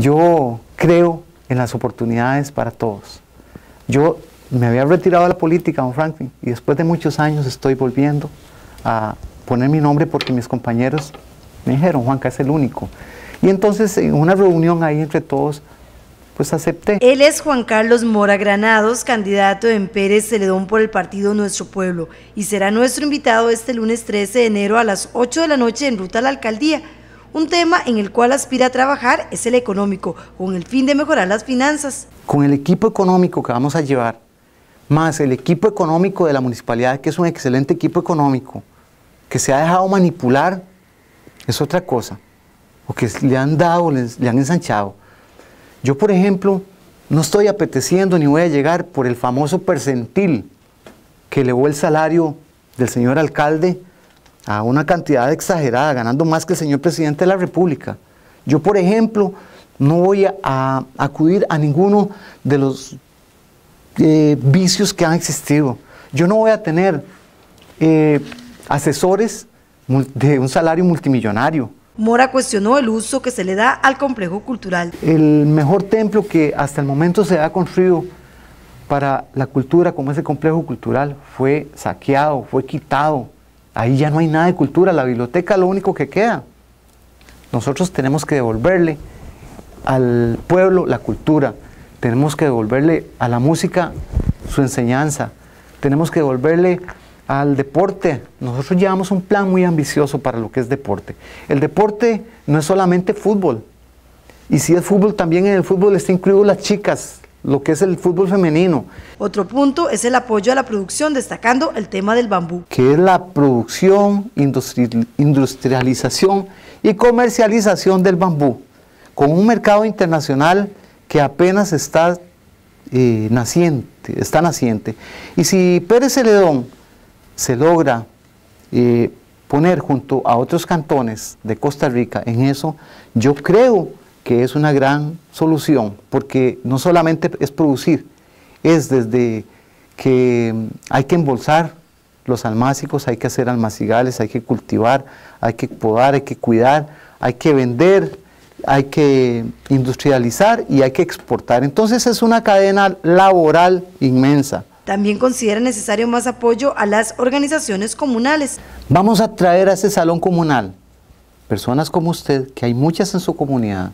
Yo creo en las oportunidades para todos. Yo me había retirado de la política, don Franklin, y después de muchos años estoy volviendo a poner mi nombre porque mis compañeros me dijeron, Juanca es el único. Y entonces en una reunión ahí entre todos, pues acepté. Él es Juan Carlos Mora Granados, candidato en Pérez Celedón por el partido Nuestro Pueblo, y será nuestro invitado este lunes 13 de enero a las 8 de la noche en ruta a la alcaldía. Un tema en el cual aspira a trabajar es el económico, con el fin de mejorar las finanzas. Con el equipo económico que vamos a llevar, más el equipo económico de la municipalidad, que es un excelente equipo económico, que se ha dejado manipular, es otra cosa, o que le han dado, le han ensanchado. Yo, por ejemplo, no estoy apeteciendo ni voy a llegar por el famoso percentil que elevó el salario del señor alcalde a una cantidad exagerada, ganando más que el señor presidente de la República. Yo, por ejemplo, no voy a, acudir a ninguno de los eh, vicios que han existido. Yo no voy a tener eh, asesores de un salario multimillonario. Mora cuestionó el uso que se le da al complejo cultural. El mejor templo que hasta el momento se ha construido para la cultura, como ese complejo cultural, fue saqueado, fue quitado Ahí ya no hay nada de cultura, la biblioteca lo único que queda. Nosotros tenemos que devolverle al pueblo la cultura, tenemos que devolverle a la música su enseñanza, tenemos que devolverle al deporte. Nosotros llevamos un plan muy ambicioso para lo que es deporte. El deporte no es solamente fútbol, y si es fútbol, también en el fútbol está incluido las chicas, lo que es el fútbol femenino. Otro punto es el apoyo a la producción, destacando el tema del bambú. Que es la producción, industrialización y comercialización del bambú, con un mercado internacional que apenas está eh, naciente, está naciente. Y si Pérez Celedón se logra eh, poner junto a otros cantones de Costa Rica en eso, yo creo que es una gran solución, porque no solamente es producir, es desde que hay que embolsar los almácigos, hay que hacer almacigales, hay que cultivar, hay que podar, hay que cuidar, hay que vender, hay que industrializar y hay que exportar. Entonces es una cadena laboral inmensa. También considera necesario más apoyo a las organizaciones comunales. Vamos a traer a ese salón comunal personas como usted, que hay muchas en su comunidad,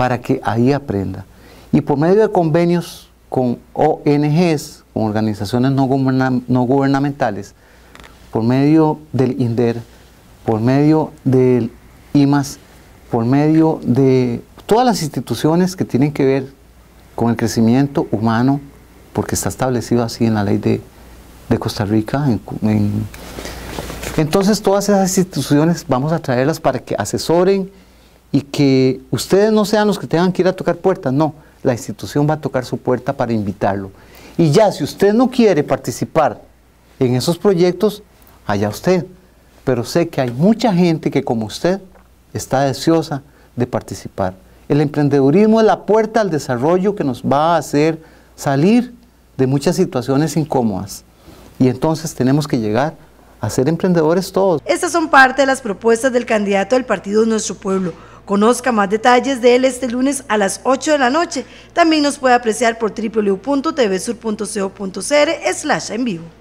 para que ahí aprenda. Y por medio de convenios con ONGs, con organizaciones no, gubernamentales, por medio del INDER, por medio del IMAS, por medio de todas las instituciones que tienen que ver con el crecimiento humano, porque está establecido así en la ley de, Costa Rica. entonces todas esas instituciones vamos a traerlas para que asesoren y que ustedes no sean los que tengan que ir a tocar puertas, no, la institución va a tocar su puerta para invitarlo. Y ya, si usted no quiere participar en esos proyectos, allá usted. Pero sé que hay mucha gente que como usted está deseosa de participar. El emprendedurismo es la puerta al desarrollo que nos va a hacer salir de muchas situaciones incómodas. Y entonces tenemos que llegar a ser emprendedores todos. Estas son parte de las propuestas del candidato del partido Nuestro Pueblo. Conozca más detalles de él este lunes a las 8 de la noche. También nos puede apreciar por www.tvsur.co.cr slash en vivo.